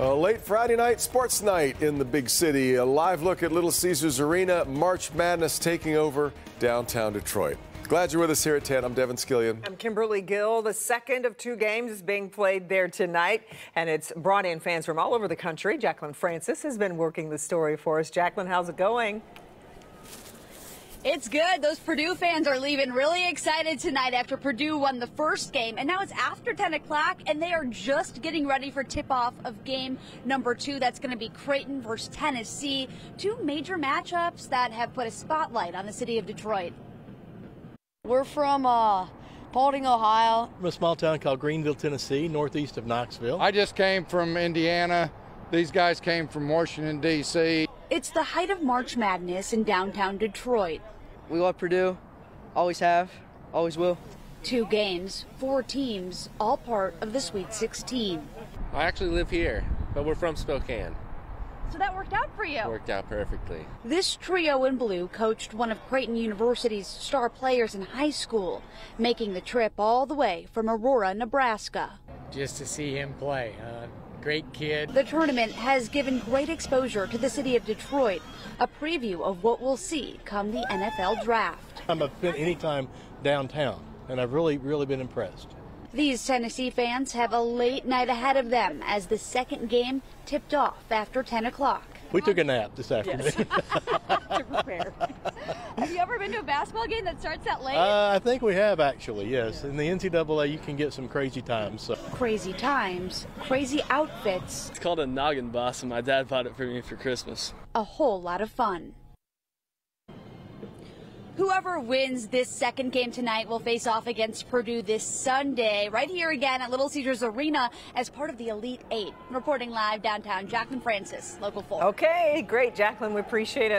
A late Friday night sports night in the big city. A live look at Little Caesars Arena. March Madness taking over downtown Detroit. Glad you're with us here at 10. I'm Devin Scillian. I'm Kimberly Gill. The second of two games is being played there tonight, and it's brought in fans from all over the country. Jacqueline Francis has been working the story for us. Jacqueline, how's it going? It's good. Those Purdue fans are leaving really excited tonight after Purdue won the first game. And now it's after 10 o'clock, and they are just getting ready for tip off of game number two. That's going to be Creighton versus Tennessee. Two major matchups that have put a spotlight on the city of Detroit. We're from uh, Paulding, Ohio. From a small town called Greeneville, Tennessee, northeast of Knoxville. I just came from Indiana. These guys came from Washington, D.C. It's the height of March Madness in downtown Detroit. We love Purdue, always have, always will. Two games, four teams, all part of the Sweet 16. I actually live here, but we're from Spokane. So that worked out for you. Worked out perfectly. This trio in blue coached one of Creighton University's star players in high school, making the trip all the way from Aurora, Nebraska. Just to see him play. Uh, great kid. The tournament has given great exposure to the city of Detroit, a preview of what we'll see come the NFL draft. I've spent any time downtown, and I've really, really been impressed. These Tennessee fans have a late night ahead of them as the second game tipped off after 10 o'clock. We took a nap this afternoon. Yes. to prepare. Have you ever been to a basketball game that starts that late? Uh, I think we have actually, yes. In the NCAA, you can get some crazy times. So. Crazy times, crazy outfits. It's called a noggin boss, and my dad bought it for me for Christmas. A whole lot of fun. Whoever wins this second game tonight will face off against Purdue this Sunday, right here again at Little Caesars Arena as part of the Elite Eight. Reporting live downtown, Jacqueline Francis, Local 4. Okay, great, Jacqueline. We appreciate it.